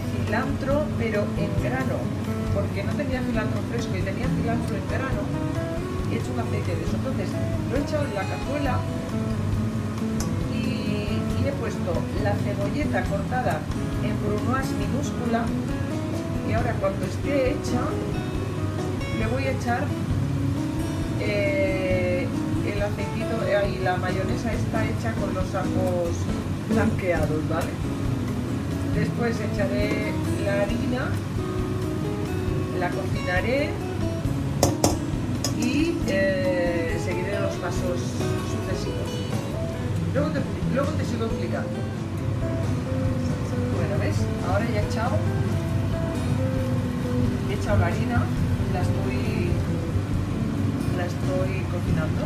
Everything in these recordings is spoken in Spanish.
cilantro, pero en grano, porque no tenía cilantro fresco y tenía cilantro en grano. Y he hecho un aceite de eso. Entonces, lo he echado en la cazuela y, he puesto la cebolleta cortada en brunoise minúscula. Y ahora cuando esté hecha, le voy a echar eh, el aceitito eh, y la mayonesa está hecha con los ajos blanqueados, ¿vale? Después echaré la harina, la cocinaré y eh, seguiré los pasos sucesivos. Luego te, luego te sigo explicando. Bueno, ¿ves? Ahora ya he echado, he echado la harina, la estoy, la estoy cocinando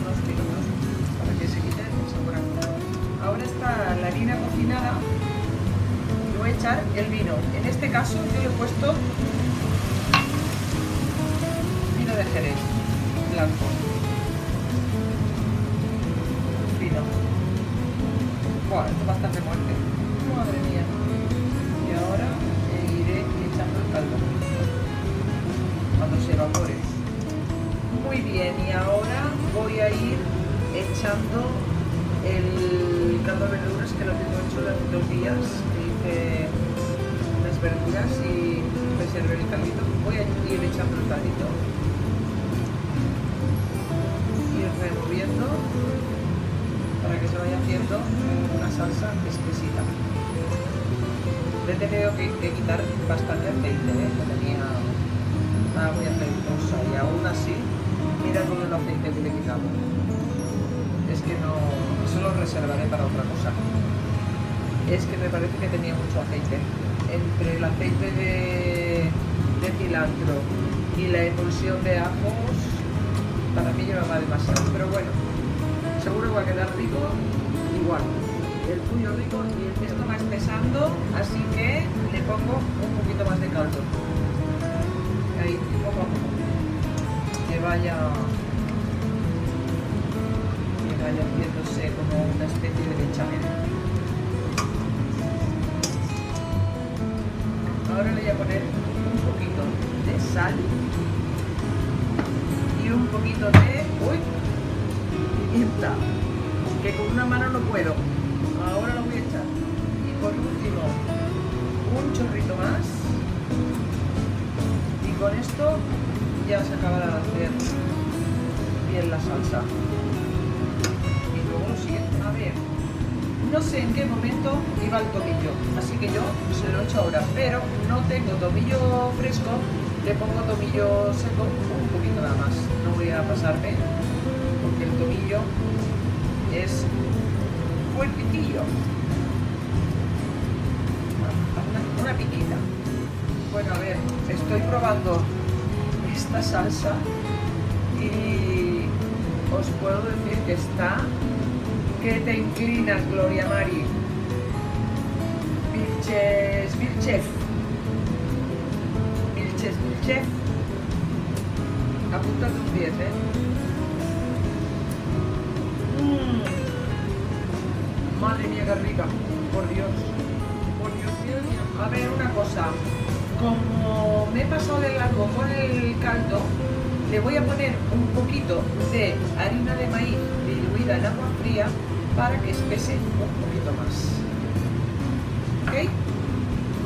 unos minutos para que se quite el Ahora está la harina cocinada y voy a echar el vino. En este caso yo le he puesto vino de Jerez, blanco. Vino. Buah, esto es bastante muerte. Madre mía. Y ahora iré echando el caldo. Cuando se evapore. Muy bien, y ahora voy a ir echando el caldo de verduras que lo tengo hecho hace dos días. Hice unas verduras y reservé el caldito. Voy a ir echando el caldito. Ir removiendo para que se vaya haciendo una salsa exquisita. Le he tenido que quitar bastante aceite, ¿eh? Para otra cosa. Es que me parece que tenía mucho aceite. Entre el aceite de, cilantro y la emulsión de ajos, para mí llevaba demasiado. Pero bueno, seguro va a quedar rico igual. El tuyo rico y esto va espesando, así que le pongo un poquito más de caldo. Ahí, poco a poco. Que vaya que vaya haciéndose como una especie de bechamel. Ahora le voy a poner un poquito de sal y un poquito de uy, pimienta, que con una mano no puedo. Ahora lo voy a echar. Y por último, un chorrito más. Y con esto ya se acabará de hacer bien la salsa. A ver, no sé en qué momento iba el tomillo, así que yo se lo he hecho ahora, pero no tengo tomillo fresco, le pongo tomillo seco, un poquito nada más, no voy a pasarme, porque el tomillo es fuertitillo. Una, una piquita. Bueno, a ver, estoy probando esta salsa y os puedo decir que está que te inclinas, Gloria Mari. Vilches, Vilchef. Vilches, Vilchef. Apúntate un 10, ¿eh? Mm. Madre mía, qué rica. Por Dios. Por Dios mío. A ver, una cosa. Como me he pasado de largo con el caldo, le voy a poner un poquito de harina de maíz diluida en agua fría para que espese un poquito más. ¿Ok?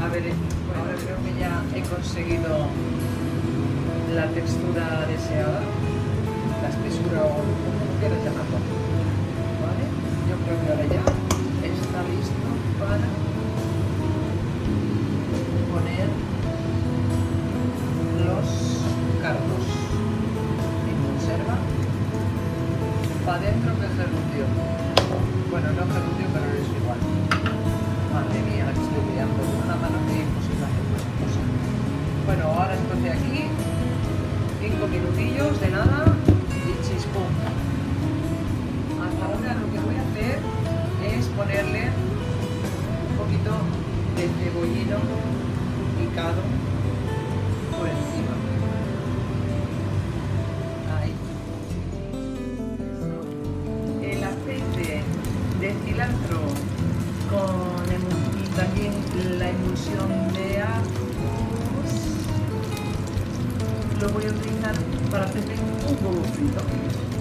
A ver, bueno, ahora creo que ya he conseguido la textura deseada, la espesura o como quieras llamarlo. ¿Vale? Yo creo que ahora ya lo voy a utilizar para hacerme un frito.